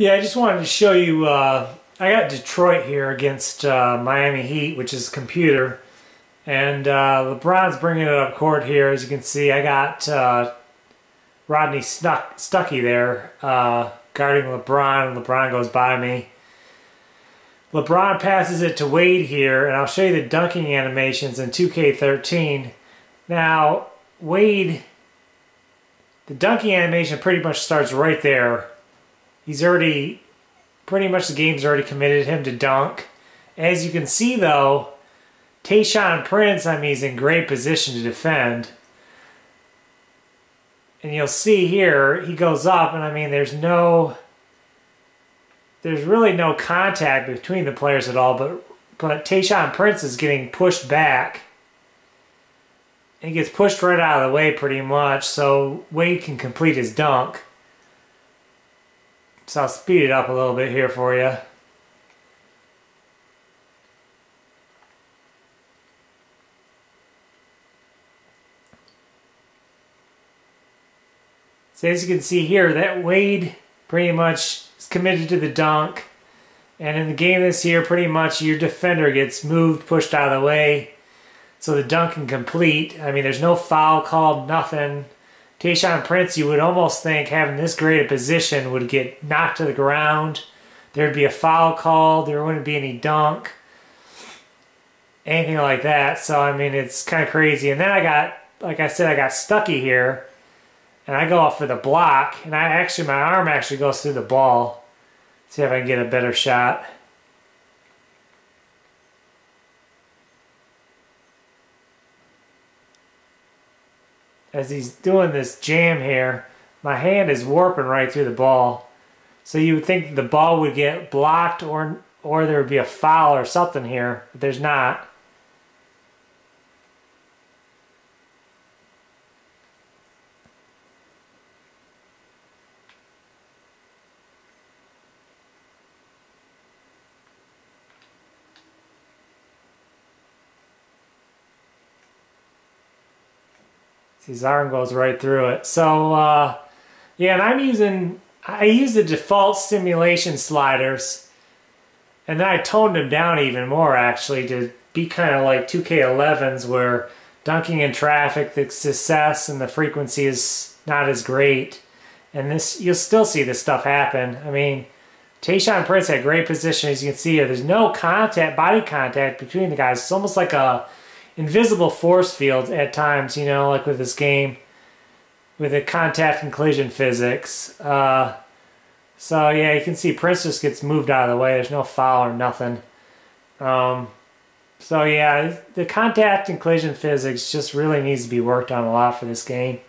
Yeah, I just wanted to show you, uh, I got Detroit here against uh, Miami Heat, which is computer. And uh, LeBron's bringing it up court here. As you can see, I got uh, Rodney Stuck, Stuckey there uh, guarding LeBron. And LeBron goes by me. LeBron passes it to Wade here, and I'll show you the dunking animations in 2K13. Now, Wade, the dunking animation pretty much starts right there He's already, pretty much the game's already committed him to dunk. As you can see though, Tayshaun Prince, I mean, he's in great position to defend. And you'll see here, he goes up, and I mean, there's no, there's really no contact between the players at all, but, but Tayshaun Prince is getting pushed back. And he gets pushed right out of the way pretty much, so Wade can complete his dunk. So I'll speed it up a little bit here for you. So as you can see here, that Wade pretty much is committed to the dunk. And in the game this year, pretty much your defender gets moved, pushed out of the way. So the dunk can complete. I mean, there's no foul called, nothing. Tayshaun Prince, you would almost think having this great a position would get knocked to the ground. There'd be a foul call. There wouldn't be any dunk. Anything like that. So, I mean, it's kind of crazy. And then I got, like I said, I got Stuckey here. And I go off for the block. And I actually, my arm actually goes through the ball. See if I can get a better shot. As he's doing this jam here, my hand is warping right through the ball. So you would think the ball would get blocked or or there would be a foul or something here, but there's not. His arm goes right through it. So, uh, yeah, and I'm using, I use the default simulation sliders. And then I toned them down even more, actually, to be kind of like 2K11s where dunking in traffic, the success and the frequency is not as great. And this, you'll still see this stuff happen. I mean, Tayshaun Prince had great position, as you can see here. There's no contact, body contact between the guys. It's almost like a invisible force field at times, you know, like with this game, with the contact and collision physics. Uh, so yeah, you can see Prince just gets moved out of the way. There's no foul or nothing. Um, so yeah, the contact and collision physics just really needs to be worked on a lot for this game.